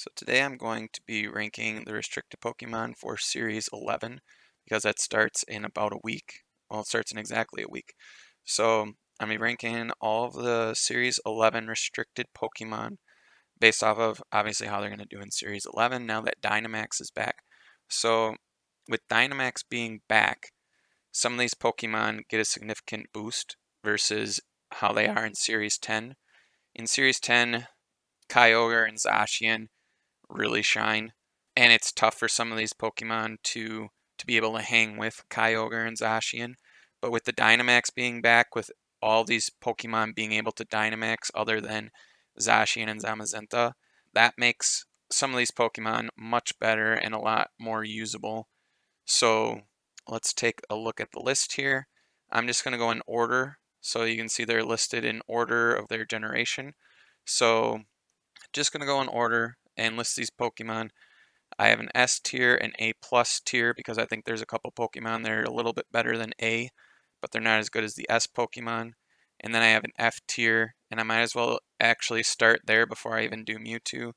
So today I'm going to be ranking the restricted Pokemon for Series 11 because that starts in about a week. Well, it starts in exactly a week. So I'm going to be ranking all of the Series 11 restricted Pokemon based off of obviously how they're going to do in Series 11 now that Dynamax is back. So with Dynamax being back, some of these Pokemon get a significant boost versus how they are in Series 10. In Series 10, Kyogre and Zacian really shine. And it's tough for some of these Pokemon to to be able to hang with Kyogre and Zacian. But with the Dynamax being back, with all these Pokemon being able to Dynamax other than Zacian and Zamazenta, that makes some of these Pokemon much better and a lot more usable. So let's take a look at the list here. I'm just going to go in order so you can see they're listed in order of their generation. So just going to go in order and list these Pokemon. I have an S tier and A plus tier because I think there's a couple Pokemon that are a little bit better than A, but they're not as good as the S Pokemon. And then I have an F tier, and I might as well actually start there before I even do Mewtwo.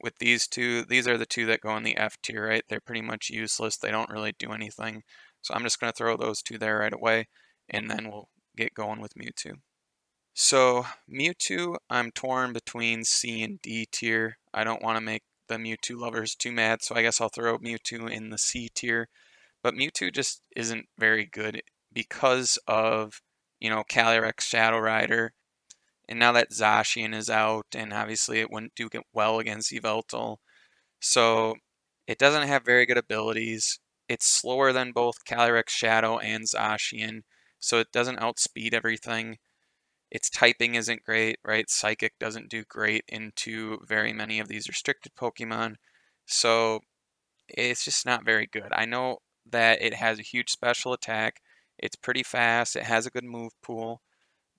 With these two, these are the two that go in the F tier, right? They're pretty much useless. They don't really do anything. So I'm just going to throw those two there right away, and then we'll get going with Mewtwo. So Mewtwo, I'm torn between C and D tier. I don't want to make the Mewtwo lovers too mad, so I guess I'll throw Mewtwo in the C tier. But Mewtwo just isn't very good because of, you know, Calyrex Shadow Rider. And now that Zacian is out, and obviously it wouldn't do well against Yveltal. So it doesn't have very good abilities. It's slower than both Calyrex Shadow and Zacian, so it doesn't outspeed everything. Its typing isn't great, right? Psychic doesn't do great into very many of these restricted Pokemon. So it's just not very good. I know that it has a huge special attack. It's pretty fast. It has a good move pool.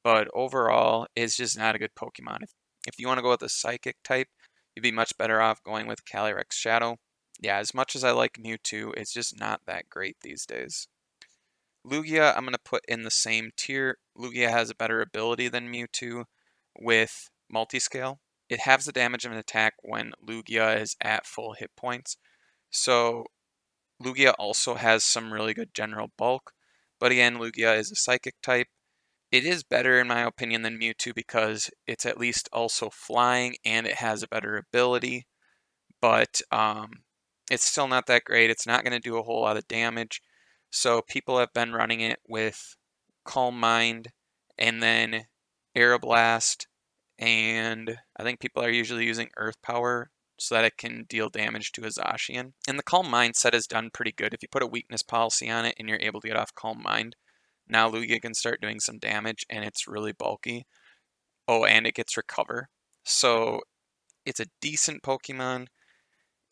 But overall, it's just not a good Pokemon. If, if you want to go with a Psychic type, you'd be much better off going with Calyrex Shadow. Yeah, as much as I like Mewtwo, it's just not that great these days. Lugia, I'm going to put in the same tier. Lugia has a better ability than Mewtwo with multiscale. It halves the damage of an attack when Lugia is at full hit points. So Lugia also has some really good general bulk. But again, Lugia is a psychic type. It is better, in my opinion, than Mewtwo because it's at least also flying and it has a better ability. But um, it's still not that great. It's not going to do a whole lot of damage. So people have been running it with Calm Mind and then Aeroblast, and I think people are usually using Earth Power so that it can deal damage to a Zacian. And the Calm Mind set is done pretty good. If you put a weakness policy on it and you're able to get off Calm Mind, now Lugia can start doing some damage and it's really bulky. Oh, and it gets Recover. So it's a decent Pokemon.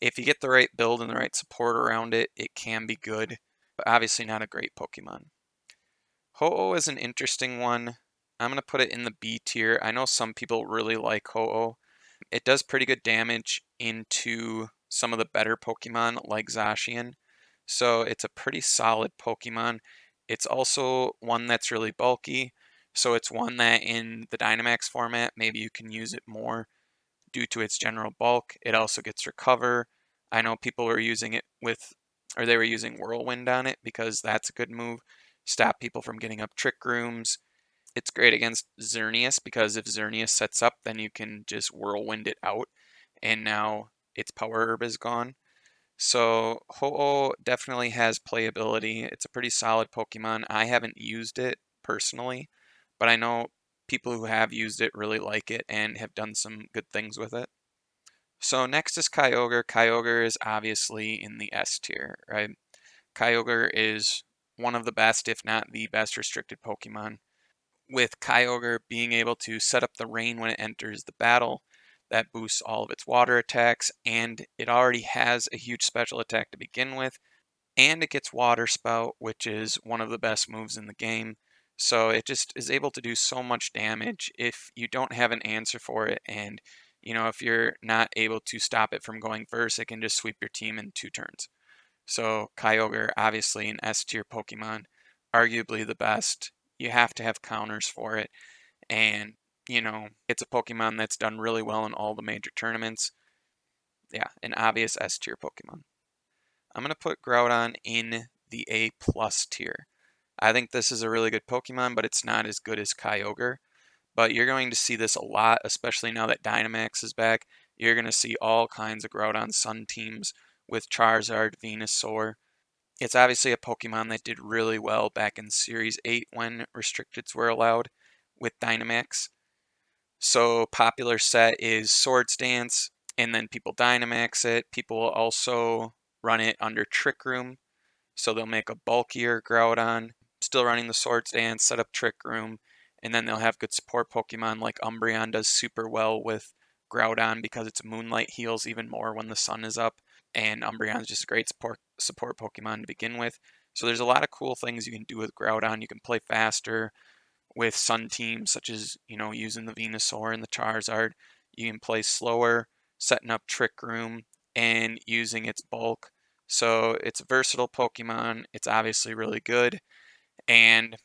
If you get the right build and the right support around it, it can be good but obviously not a great Pokemon. Ho-Oh is an interesting one. I'm going to put it in the B tier. I know some people really like Ho-Oh. It does pretty good damage into some of the better Pokemon like Zacian. So it's a pretty solid Pokemon. It's also one that's really bulky. So it's one that in the Dynamax format, maybe you can use it more due to its general bulk. It also gets recover. I know people are using it with or they were using Whirlwind on it because that's a good move. Stop people from getting up trick rooms. It's great against Xerneas because if Xerneas sets up, then you can just Whirlwind it out, and now its power herb is gone. So Ho-Oh definitely has playability. It's a pretty solid Pokemon. I haven't used it personally, but I know people who have used it really like it and have done some good things with it. So next is Kyogre. Kyogre is obviously in the S tier, right? Kyogre is one of the best, if not the best, restricted Pokemon. With Kyogre being able to set up the rain when it enters the battle, that boosts all of its water attacks, and it already has a huge special attack to begin with, and it gets Water Spout, which is one of the best moves in the game. So it just is able to do so much damage if you don't have an answer for it and you know, if you're not able to stop it from going first, it can just sweep your team in two turns. So Kyogre, obviously an S tier Pokemon, arguably the best. You have to have counters for it. And, you know, it's a Pokemon that's done really well in all the major tournaments. yeah, an obvious S tier Pokemon. I'm going to put Groudon in the A plus tier. I think this is a really good Pokemon, but it's not as good as Kyogre. But you're going to see this a lot, especially now that Dynamax is back. You're going to see all kinds of Groudon Sun teams with Charizard, Venusaur. It's obviously a Pokemon that did really well back in Series 8 when restricteds were allowed with Dynamax. So popular set is Swords Dance, and then people Dynamax it. People will also run it under Trick Room, so they'll make a bulkier Groudon, still running the Swords Dance, set up Trick Room, and then they'll have good support Pokemon like Umbreon does super well with Groudon because its Moonlight heals even more when the sun is up, and Umbreon is just a great support support Pokemon to begin with. So there's a lot of cool things you can do with Groudon. You can play faster with Sun teams, such as you know using the Venusaur and the Charizard. You can play slower, setting up Trick Room and using its bulk. So it's a versatile Pokemon. It's obviously really good, and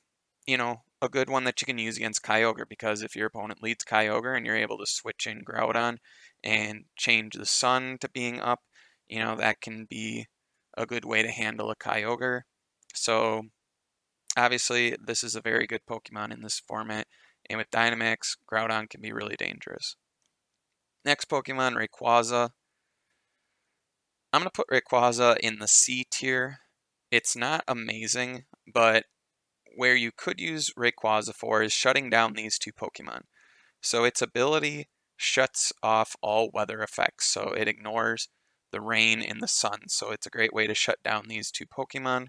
you know a good one that you can use against Kyogre because if your opponent leads Kyogre and you're able to switch in Groudon and change the sun to being up, you know, that can be a good way to handle a Kyogre. So obviously this is a very good Pokemon in this format and with Dynamax, Groudon can be really dangerous. Next Pokemon, Rayquaza. I'm going to put Rayquaza in the C tier. It's not amazing, but where you could use Rayquaza for is shutting down these two Pokemon. So its ability shuts off all weather effects, so it ignores the rain and the sun. So it's a great way to shut down these two Pokemon.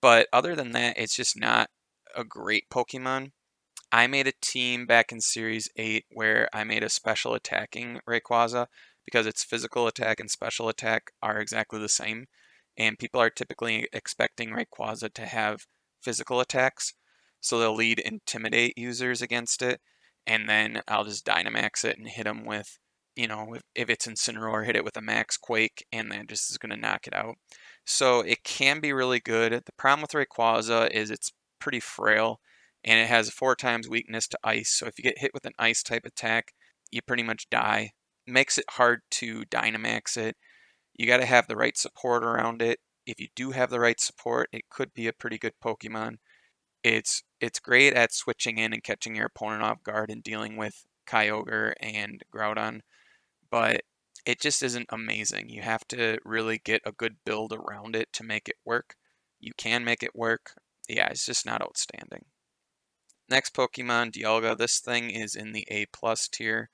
But other than that, it's just not a great Pokemon. I made a team back in Series 8 where I made a special attacking Rayquaza because its physical attack and special attack are exactly the same. And people are typically expecting Rayquaza to have physical attacks. So they'll lead intimidate users against it, and then I'll just Dynamax it and hit them with, you know, if, if it's Incineroar, hit it with a Max Quake, and then just is going to knock it out. So it can be really good. The problem with Rayquaza is it's pretty frail, and it has four times weakness to ice. So if you get hit with an ice type attack, you pretty much die. makes it hard to Dynamax it. You got to have the right support around it if you do have the right support, it could be a pretty good Pokemon. It's it's great at switching in and catching your opponent off guard and dealing with Kyogre and Groudon, but it just isn't amazing. You have to really get a good build around it to make it work. You can make it work. Yeah, it's just not outstanding. Next Pokemon, Dialga. This thing is in the A plus tier.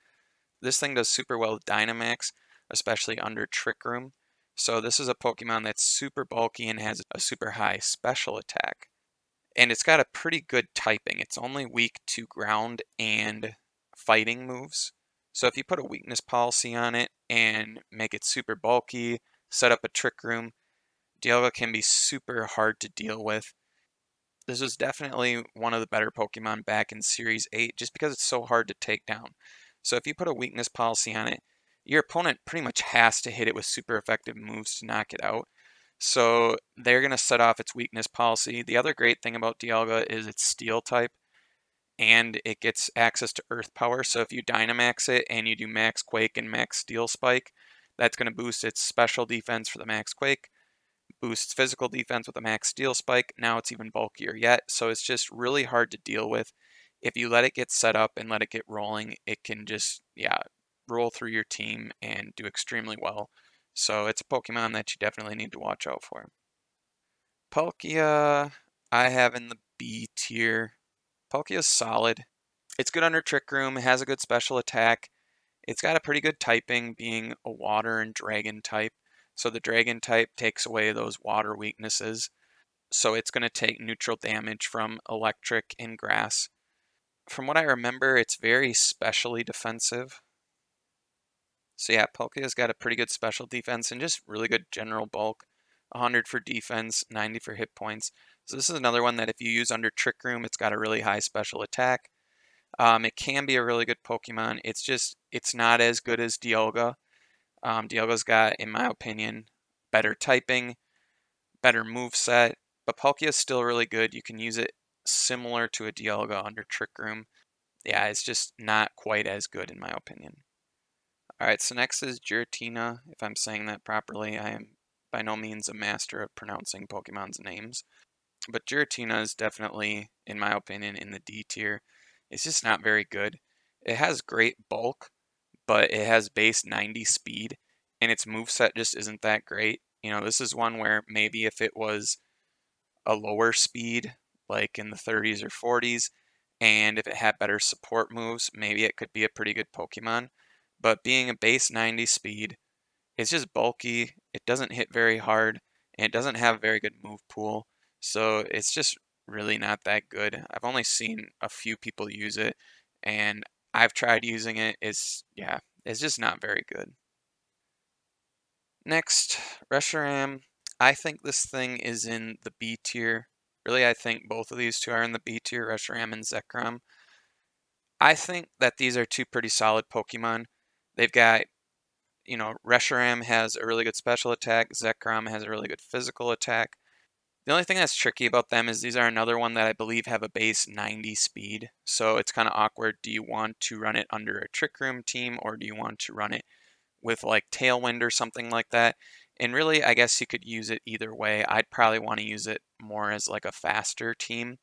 This thing does super well with Dynamax, especially under Trick Room. So this is a Pokemon that's super bulky and has a super high special attack. And it's got a pretty good typing. It's only weak to ground and fighting moves. So if you put a weakness policy on it and make it super bulky, set up a trick room, Dialga can be super hard to deal with. This was definitely one of the better Pokemon back in Series 8 just because it's so hard to take down. So if you put a weakness policy on it, your opponent pretty much has to hit it with super effective moves to knock it out. So they're going to set off its weakness policy. The other great thing about Dialga is its steel type and it gets access to earth power. So if you Dynamax it and you do max quake and max steel spike, that's going to boost its special defense for the max quake, boosts physical defense with a max steel spike. Now it's even bulkier yet. So it's just really hard to deal with. If you let it get set up and let it get rolling, it can just, yeah, roll through your team and do extremely well. So it's a Pokemon that you definitely need to watch out for. Palkia, I have in the B tier. Palkia's solid. It's good under Trick Room, it has a good special attack. It's got a pretty good typing, being a water and dragon type. So the dragon type takes away those water weaknesses. So it's going to take neutral damage from electric and grass. From what I remember, it's very specially defensive. So yeah, Palkia's got a pretty good special defense and just really good general bulk. 100 for defense, 90 for hit points. So this is another one that if you use under Trick Room, it's got a really high special attack. Um, it can be a really good Pokemon. It's just, it's not as good as Dialga. Um, Dialga's got, in my opinion, better typing, better move set, but Palkia is still really good. You can use it similar to a Dialga under Trick Room. Yeah, it's just not quite as good in my opinion. Alright, so next is Giratina, if I'm saying that properly. I am by no means a master of pronouncing Pokemon's names. But Giratina is definitely, in my opinion, in the D tier. It's just not very good. It has great bulk, but it has base 90 speed, and its moveset just isn't that great. You know, this is one where maybe if it was a lower speed, like in the 30s or 40s, and if it had better support moves, maybe it could be a pretty good Pokemon. But being a base 90 speed, it's just bulky, it doesn't hit very hard, and it doesn't have a very good move pool. So it's just really not that good. I've only seen a few people use it, and I've tried using it. It's, yeah, it's just not very good. Next, Reshiram. I think this thing is in the B tier. Really, I think both of these two are in the B tier, Reshiram and Zekrom. I think that these are two pretty solid Pokemon. They've got, you know, Reshiram has a really good special attack. Zekrom has a really good physical attack. The only thing that's tricky about them is these are another one that I believe have a base 90 speed. So it's kind of awkward. Do you want to run it under a Trick Room team or do you want to run it with like Tailwind or something like that? And really, I guess you could use it either way. I'd probably want to use it more as like a faster team.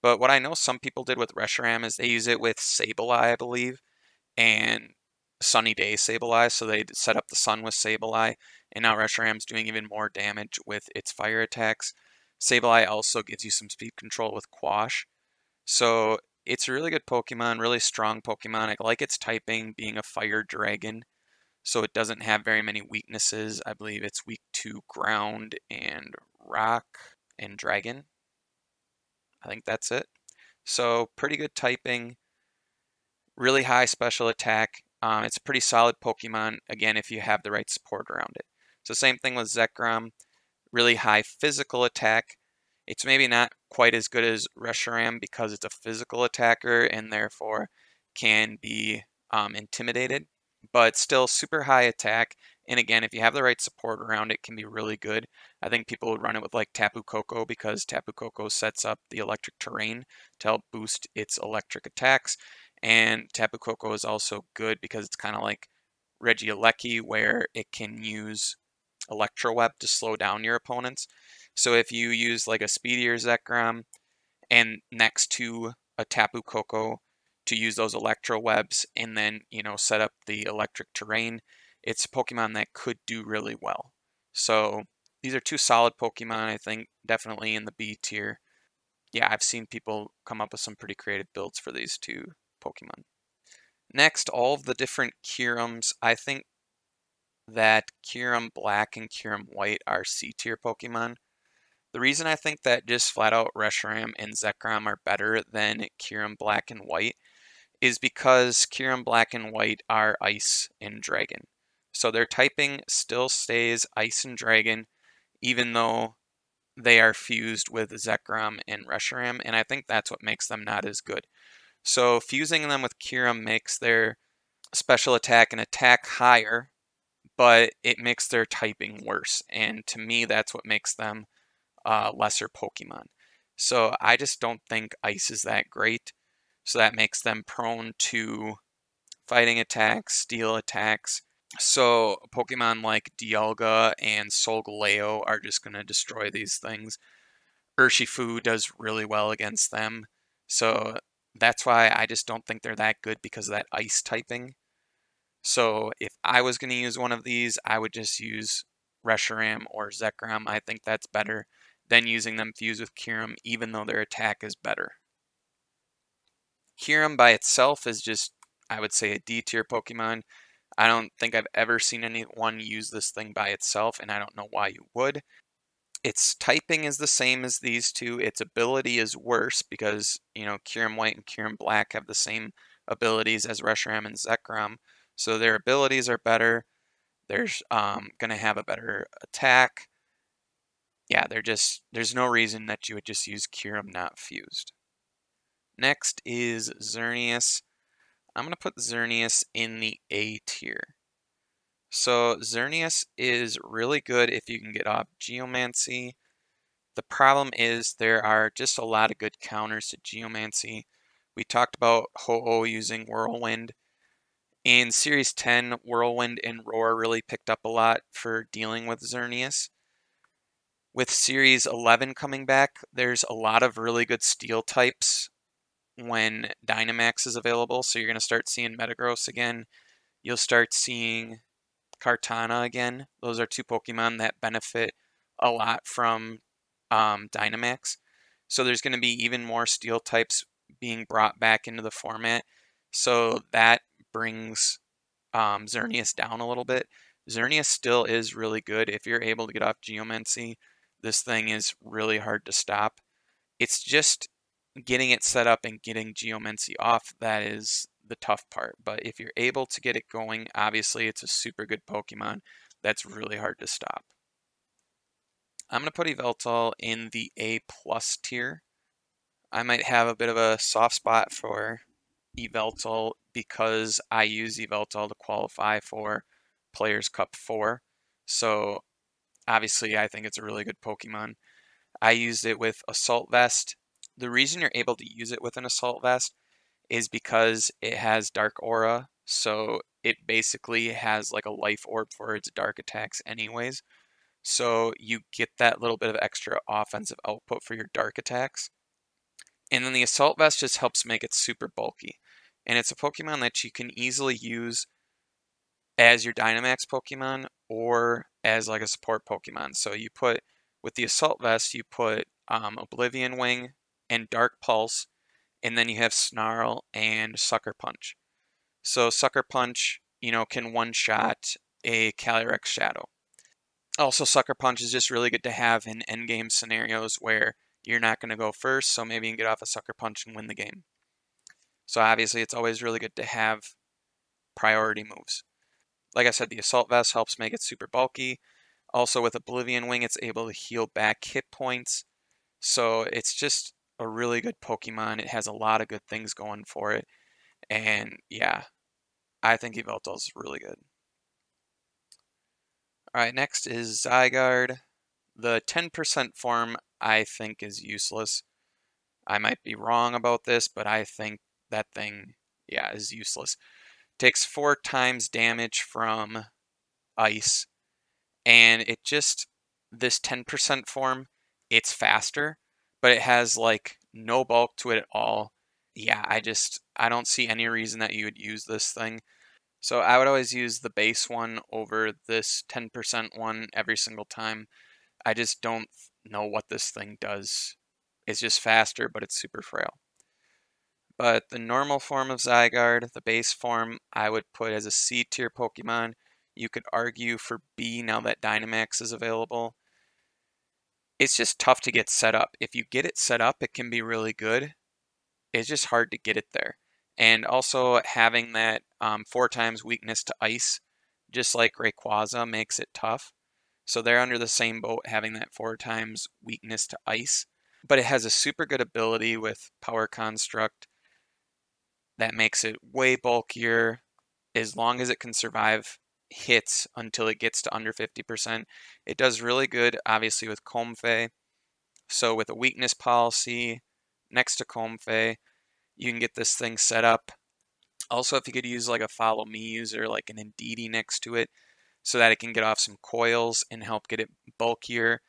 But what I know some people did with Reshiram is they use it with Sableye, I believe. And sunny day Sableye, so they set up the sun with Sableye, and now Reshiram's doing even more damage with its fire attacks. Sableye also gives you some speed control with Quash. So it's a really good Pokemon, really strong Pokemon. I like its typing being a fire dragon, so it doesn't have very many weaknesses. I believe it's weak to ground and rock and dragon. I think that's it. So pretty good typing, really high special attack, um, it's a pretty solid Pokemon, again, if you have the right support around it. So same thing with Zekrom, really high physical attack. It's maybe not quite as good as Reshiram because it's a physical attacker and therefore can be um, intimidated, but still super high attack. And again, if you have the right support around it, can be really good. I think people would run it with like Tapu Koko because Tapu Koko sets up the electric terrain to help boost its electric attacks. And Tapu Koko is also good because it's kind of like Regieleki where it can use Electro Web to slow down your opponents. So if you use like a speedier Zekrom and next to a Tapu Koko to use those Electro Webs and then, you know, set up the electric terrain, it's a Pokemon that could do really well. So these are two solid Pokemon, I think, definitely in the B tier. Yeah, I've seen people come up with some pretty creative builds for these two Pokemon. Next, all of the different Kyurems. I think that Kyurem Black and Kyurem White are C tier Pokemon. The reason I think that just flat out Reshiram and Zekrom are better than Kyurem Black and White is because Kyurem Black and White are Ice and Dragon. So their typing still stays Ice and Dragon, even though they are fused with Zekrom and Reshiram, and I think that's what makes them not as good. So fusing them with Kyurem makes their special attack and attack higher, but it makes their typing worse. And to me, that's what makes them uh, lesser Pokemon. So I just don't think Ice is that great. So that makes them prone to fighting attacks, steel attacks. So Pokemon like Dialga and Solgaleo are just going to destroy these things. Urshifu does really well against them. So that's why I just don't think they're that good because of that ice typing. So if I was going to use one of these, I would just use Reshiram or Zekrom. I think that's better than using them fused with Kyurem, even though their attack is better. Kyurem by itself is just, I would say, a D tier Pokemon. I don't think I've ever seen anyone use this thing by itself, and I don't know why you would. Its typing is the same as these two. Its ability is worse because, you know, Kyurem White and Kyurem Black have the same abilities as Reshiram and Zekrom. So their abilities are better. They're um, going to have a better attack. Yeah, they're just, there's no reason that you would just use Kyurem not fused. Next is Xerneas. I'm going to put Xerneas in the A tier. So Xerneas is really good if you can get off Geomancy. The problem is there are just a lot of good counters to Geomancy. We talked about Ho-Oh using Whirlwind, In Series 10, Whirlwind and Roar really picked up a lot for dealing with Xerneas. With Series 11 coming back, there's a lot of really good steel types when Dynamax is available. So you're going to start seeing Metagross again. You'll start seeing Kartana again. Those are two Pokemon that benefit a lot from um, Dynamax. So there's going to be even more steel types being brought back into the format. So that brings um, Xerneas down a little bit. Xerneas still is really good. If you're able to get off Geomancy, this thing is really hard to stop. It's just getting it set up and getting Geomancy off that is the tough part. But if you're able to get it going, obviously it's a super good Pokemon that's really hard to stop. I'm going to put Yveltal in the A plus tier. I might have a bit of a soft spot for Yveltal because I use Yveltal to qualify for Players Cup 4. So obviously I think it's a really good Pokemon. I used it with Assault Vest. The reason you're able to use it with an Assault Vest is because it has Dark Aura. So it basically has like a life orb for its dark attacks anyways. So you get that little bit of extra offensive output for your dark attacks. And then the Assault Vest just helps make it super bulky. And it's a Pokemon that you can easily use as your Dynamax Pokemon or as like a support Pokemon. So you put, with the Assault Vest, you put um, Oblivion Wing and Dark Pulse, and then you have Snarl and Sucker Punch. So Sucker Punch, you know, can one-shot a Calyrex Shadow. Also, Sucker Punch is just really good to have in endgame scenarios where you're not going to go first, so maybe you can get off a Sucker Punch and win the game. So obviously, it's always really good to have priority moves. Like I said, the Assault Vest helps make it super bulky. Also, with Oblivion Wing, it's able to heal back hit points. So it's just a really good Pokemon. It has a lot of good things going for it. And yeah, I think Yveltal is really good. Alright, next is Zygarde. The 10% form I think is useless. I might be wrong about this, but I think that thing, yeah, is useless. Takes four times damage from ice, and it just, this 10% form, it's faster, but it has like no bulk to it at all. Yeah, I just, I don't see any reason that you would use this thing. So I would always use the base one over this 10% one every single time. I just don't know what this thing does. It's just faster, but it's super frail. But the normal form of Zygarde, the base form, I would put as a C tier Pokemon. You could argue for B now that Dynamax is available. It's just tough to get set up. If you get it set up, it can be really good. It's just hard to get it there. And also having that um, four times weakness to ice, just like Rayquaza, makes it tough. So they're under the same boat having that four times weakness to ice. But it has a super good ability with Power Construct that makes it way bulkier as long as it can survive hits until it gets to under 50%. It does really good, obviously, with Comfey. So with a weakness policy next to Comfey, you can get this thing set up. Also, if you could use like a follow me user, like an Indeedee next to it, so that it can get off some coils and help get it bulkier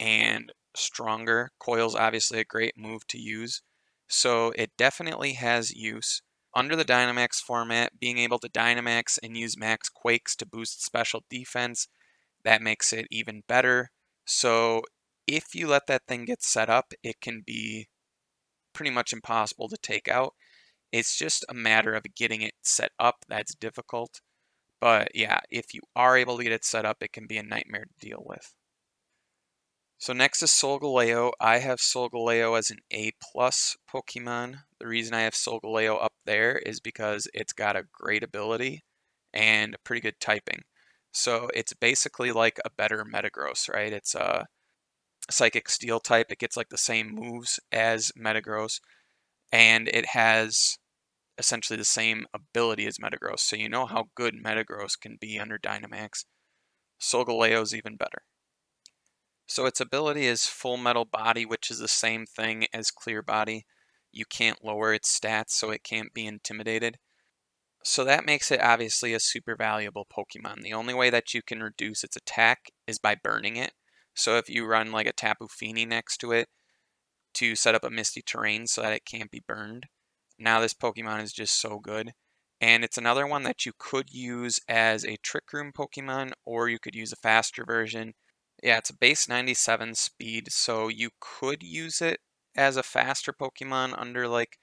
and stronger. Coils obviously a great move to use. So it definitely has use. Under the Dynamax format, being able to Dynamax and use max Quakes to boost special defense, that makes it even better. So if you let that thing get set up, it can be pretty much impossible to take out. It's just a matter of getting it set up that's difficult. But yeah, if you are able to get it set up, it can be a nightmare to deal with. So next is Solgaleo. I have Solgaleo as an A plus Pokemon. The reason I have Solgaleo up there is because it's got a great ability and a pretty good typing. So it's basically like a better Metagross, right? It's a Psychic Steel type. It gets like the same moves as Metagross, and it has essentially the same ability as Metagross. So you know how good Metagross can be under Dynamax. Solgaleo is even better. So its ability is Full Metal Body, which is the same thing as Clear Body. You can't lower its stats, so it can't be intimidated. So that makes it obviously a super valuable Pokemon. The only way that you can reduce its attack is by burning it. So if you run like a Tapu Fini next to it to set up a Misty Terrain so that it can't be burned, now this Pokemon is just so good. And it's another one that you could use as a Trick Room Pokemon, or you could use a faster version. Yeah, it's a base 97 speed, so you could use it as a faster Pokemon under like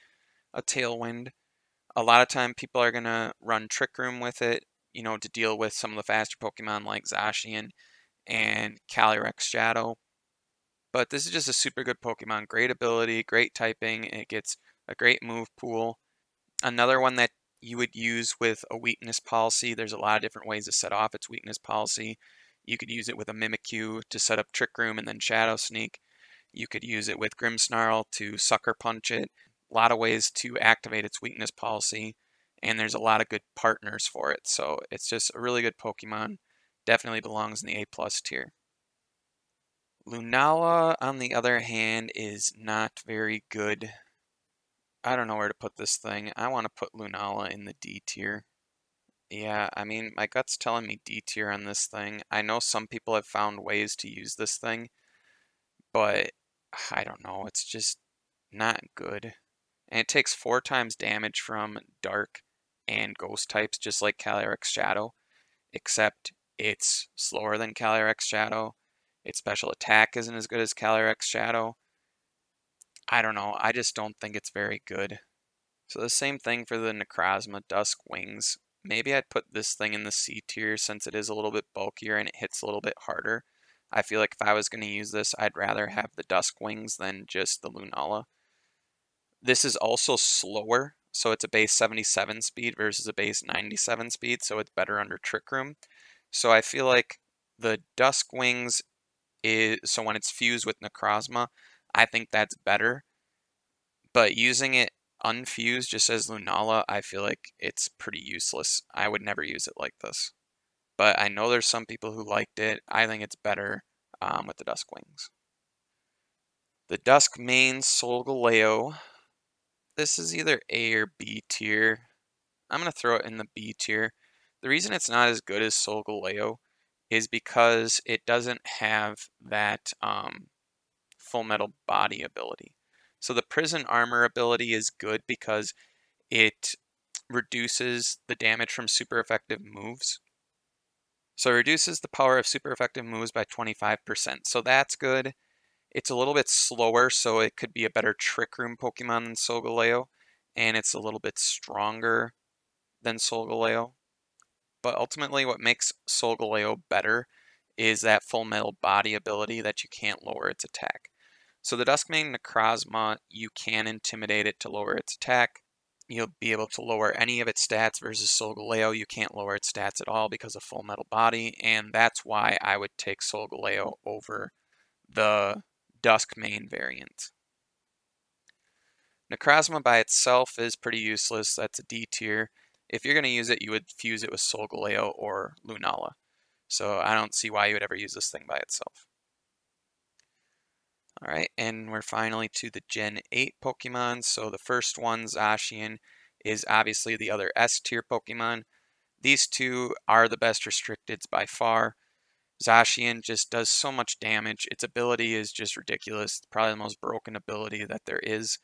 a Tailwind. A lot of time people are going to run Trick Room with it, you know, to deal with some of the faster Pokemon like Zacian and Calyrex Shadow. But this is just a super good Pokemon. Great ability, great typing. It gets a great move pool. Another one that you would use with a weakness policy. There's a lot of different ways to set off its weakness policy. You could use it with a Mimikyu to set up Trick Room and then Shadow Sneak. You could use it with Grimmsnarl to Sucker Punch it. A lot of ways to activate its weakness policy, and there's a lot of good partners for it. So it's just a really good Pokemon. Definitely belongs in the A plus tier. Lunala, on the other hand, is not very good I don't know where to put this thing. I want to put Lunala in the D tier. Yeah, I mean, my gut's telling me D tier on this thing. I know some people have found ways to use this thing, but I don't know. It's just not good. And it takes four times damage from Dark and Ghost types, just like Calyrex Shadow, except it's slower than Calyrex Shadow. Its special attack isn't as good as Calyrex Shadow. I don't know. I just don't think it's very good. So the same thing for the Necrozma Dusk Wings. Maybe I'd put this thing in the C tier since it is a little bit bulkier and it hits a little bit harder. I feel like if I was going to use this, I'd rather have the Dusk Wings than just the Lunala. This is also slower, so it's a base 77 speed versus a base 97 speed, so it's better under Trick Room. So I feel like the Dusk Wings is, so when it's fused with Necrozma, I think that's better. But using it unfused just as Lunala, I feel like it's pretty useless. I would never use it like this. But I know there's some people who liked it. I think it's better um, with the Dusk Wings. The Dusk Mane Solgaleo. This is either A or B tier. I'm going to throw it in the B tier. The reason it's not as good as Solgaleo is because it doesn't have that um, full metal body ability. So the prison armor ability is good because it reduces the damage from super effective moves. So it reduces the power of super effective moves by 25%. So that's good. It's a little bit slower, so it could be a better Trick Room Pokemon than Solgaleo. And it's a little bit stronger than Solgaleo. But ultimately, what makes Solgaleo better is that full metal body ability that you can't lower its attack. So the Duskmane Necrozma, you can intimidate it to lower its attack. You'll be able to lower any of its stats versus Solgaleo. You can't lower its stats at all because of Full Metal Body, and that's why I would take Solgaleo over the Duskmane variant. Necrozma by itself is pretty useless. That's a D tier. If you're going to use it, you would fuse it with Solgaleo or Lunala. So I don't see why you would ever use this thing by itself. All right, and we're finally to the Gen 8 Pokemon. So the first one, Zacian, is obviously the other S tier Pokemon. These two are the best restricteds by far. Zacian just does so much damage. Its ability is just ridiculous. Probably the most broken ability that there is.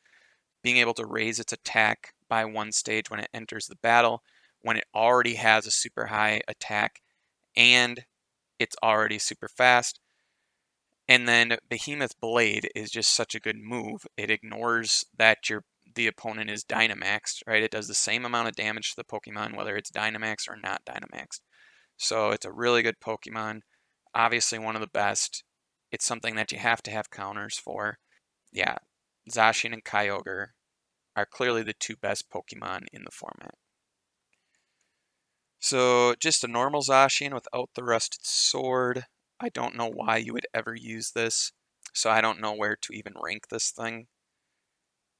Being able to raise its attack by one stage when it enters the battle, when it already has a super high attack and it's already super fast and then Behemoth Blade is just such a good move. It ignores that your the opponent is Dynamaxed, right? It does the same amount of damage to the Pokemon, whether it's Dynamaxed or not Dynamaxed. So it's a really good Pokemon. Obviously one of the best. It's something that you have to have counters for. Yeah, Zacian and Kyogre are clearly the two best Pokemon in the format. So just a normal Zacian without the rusted sword. I don't know why you would ever use this, so I don't know where to even rank this thing.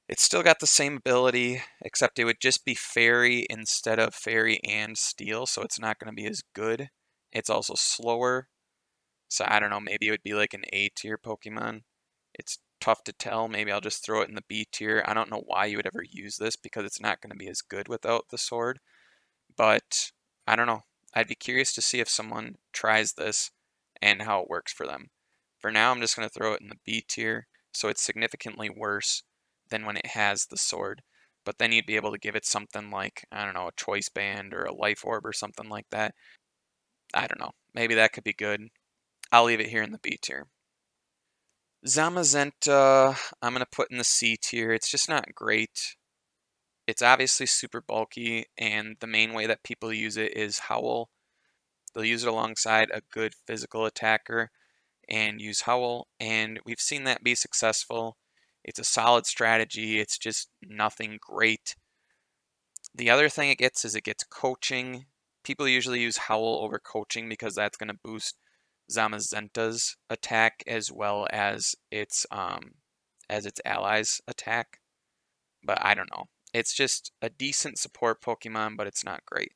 It's still got the same ability, except it would just be Fairy instead of Fairy and Steel, so it's not going to be as good. It's also slower, so I don't know, maybe it would be like an A tier Pokemon. It's tough to tell. Maybe I'll just throw it in the B tier. I don't know why you would ever use this because it's not going to be as good without the sword. but I don't know. I'd be curious to see if someone tries this and how it works for them. For now, I'm just going to throw it in the B tier, so it's significantly worse than when it has the sword. But then you'd be able to give it something like, I don't know, a choice band or a life orb or something like that. I don't know. Maybe that could be good. I'll leave it here in the B tier. Zamazenta, I'm going to put in the C tier. It's just not great. It's obviously super bulky, and the main way that people use it is Howl. They'll use it alongside a good physical attacker and use Howl, and we've seen that be successful. It's a solid strategy, it's just nothing great. The other thing it gets is it gets coaching. People usually use Howl over coaching because that's going to boost Zamazenta's attack as well as its um, as its allies attack. But I don't know. It's just a decent support Pokemon, but it's not great.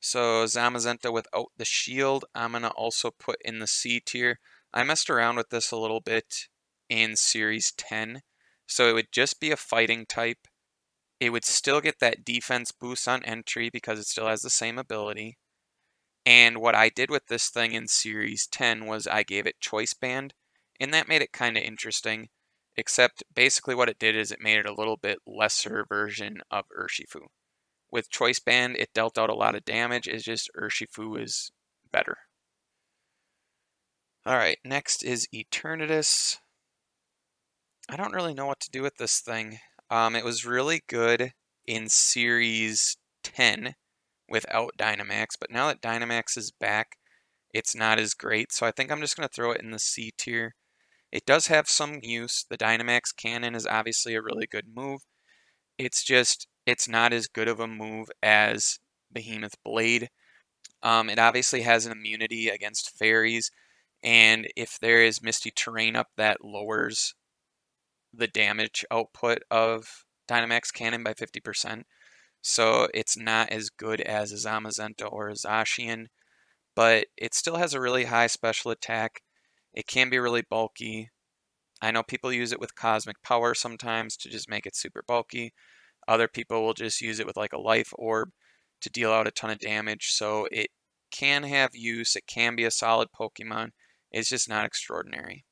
So Zamazenta without the shield, I'm going to also put in the C tier. I messed around with this a little bit in Series 10. So it would just be a fighting type. It would still get that defense boost on entry because it still has the same ability. And what I did with this thing in Series 10 was I gave it Choice Band, and that made it kind of interesting. Except basically what it did is it made it a little bit lesser version of Urshifu. With Choice Band, it dealt out a lot of damage, it's just Urshifu is better. Alright, next is Eternatus. I don't really know what to do with this thing. Um, it was really good in Series 10 without Dynamax, but now that Dynamax is back, it's not as great. So I think I'm just going to throw it in the C tier. It does have some use. The Dynamax Cannon is obviously a really good move. It's just, it's not as good of a move as Behemoth Blade. Um, it obviously has an immunity against fairies, and if there is misty terrain up, that lowers the damage output of Dynamax Cannon by 50%. So it's not as good as a Zamazenta or a Zacian, but it still has a really high special attack. It can be really bulky. I know people use it with Cosmic Power sometimes to just make it super bulky. Other people will just use it with like a Life Orb to deal out a ton of damage. So it can have use. It can be a solid Pokemon. It's just not extraordinary.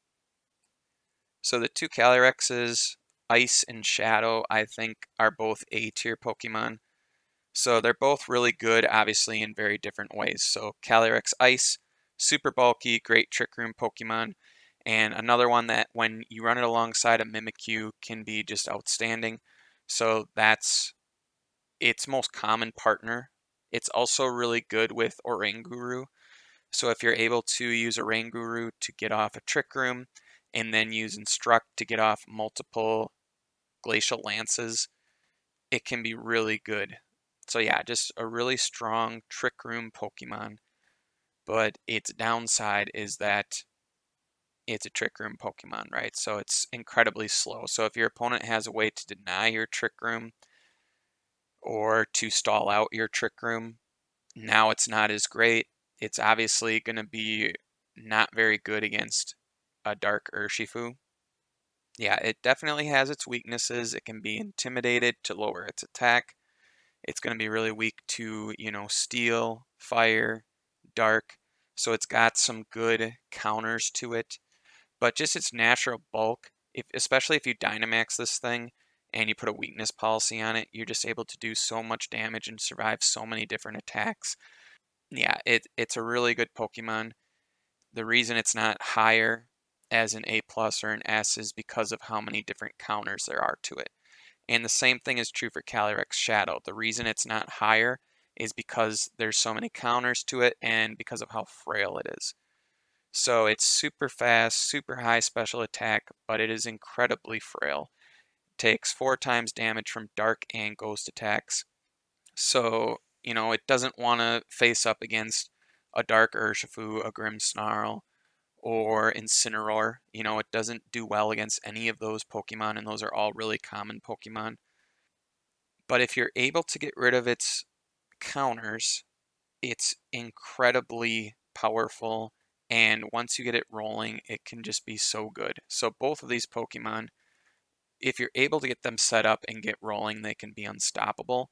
So the two Calyrexes, Ice and Shadow, I think are both A tier Pokemon. So they're both really good, obviously, in very different ways. So Calyrex Ice, super bulky, great Trick Room Pokemon. And another one that when you run it alongside a Mimikyu can be just outstanding. So that's its most common partner. It's also really good with Oranguru. So if you're able to use Oranguru to get off a Trick Room, and then use Instruct to get off multiple Glacial Lances, it can be really good. So yeah, just a really strong Trick Room Pokemon. But its downside is that it's a Trick Room Pokemon, right? So it's incredibly slow. So if your opponent has a way to deny your Trick Room or to stall out your Trick Room, now it's not as great. It's obviously going to be not very good against a Dark Urshifu. Yeah, it definitely has its weaknesses. It can be intimidated to lower its attack. It's going to be really weak to, you know, steel, fire, dark. So it's got some good counters to it. But just its natural bulk, if, especially if you Dynamax this thing and you put a weakness policy on it, you're just able to do so much damage and survive so many different attacks. Yeah, it, it's a really good Pokemon. The reason it's not higher as an A plus or an S is because of how many different counters there are to it. And the same thing is true for Calyrex Shadow. The reason it's not higher is because there's so many counters to it and because of how frail it is. So it's super fast, super high special attack, but it is incredibly frail. It takes four times damage from dark and ghost attacks. So, you know, it doesn't want to face up against a dark Urshifu, a Grimmsnarl, or Incineroar. You know, it doesn't do well against any of those Pokemon, and those are all really common Pokemon. But if you're able to get rid of its counters, it's incredibly powerful, and once you get it rolling, it can just be so good. So both of these Pokemon, if you're able to get them set up and get rolling, they can be unstoppable.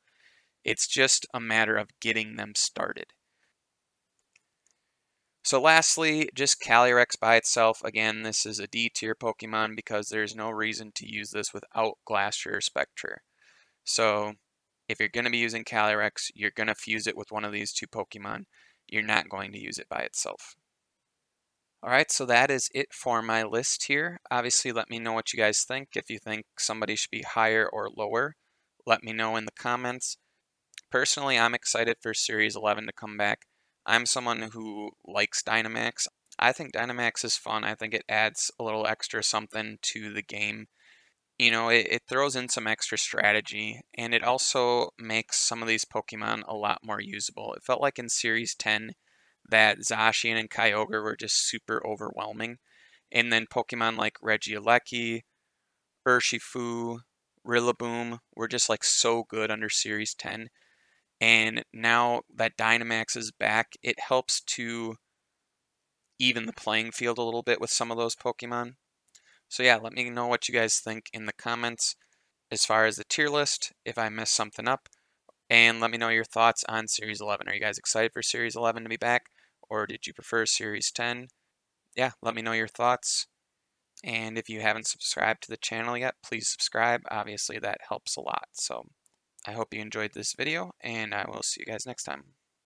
It's just a matter of getting them started. So lastly, just Calyrex by itself. Again, this is a D tier Pokemon because there's no reason to use this without Glastrier or Spectrier. So if you're going to be using Calyrex, you're going to fuse it with one of these two Pokemon. You're not going to use it by itself. Alright, so that is it for my list here. Obviously, let me know what you guys think. If you think somebody should be higher or lower, let me know in the comments. Personally, I'm excited for Series 11 to come back. I'm someone who likes Dynamax. I think Dynamax is fun. I think it adds a little extra something to the game. You know, it, it throws in some extra strategy, and it also makes some of these Pokemon a lot more usable. It felt like in Series 10 that Zacian and Kyogre were just super overwhelming. And then Pokemon like Regieleki, Urshifu, Rillaboom were just like so good under Series 10. And now that Dynamax is back, it helps to even the playing field a little bit with some of those Pokemon. So yeah, let me know what you guys think in the comments as far as the tier list, if I messed something up, and let me know your thoughts on Series 11. Are you guys excited for Series 11 to be back, or did you prefer Series 10? Yeah, let me know your thoughts. And if you haven't subscribed to the channel yet, please subscribe. Obviously, that helps a lot. So I hope you enjoyed this video, and I will see you guys next time.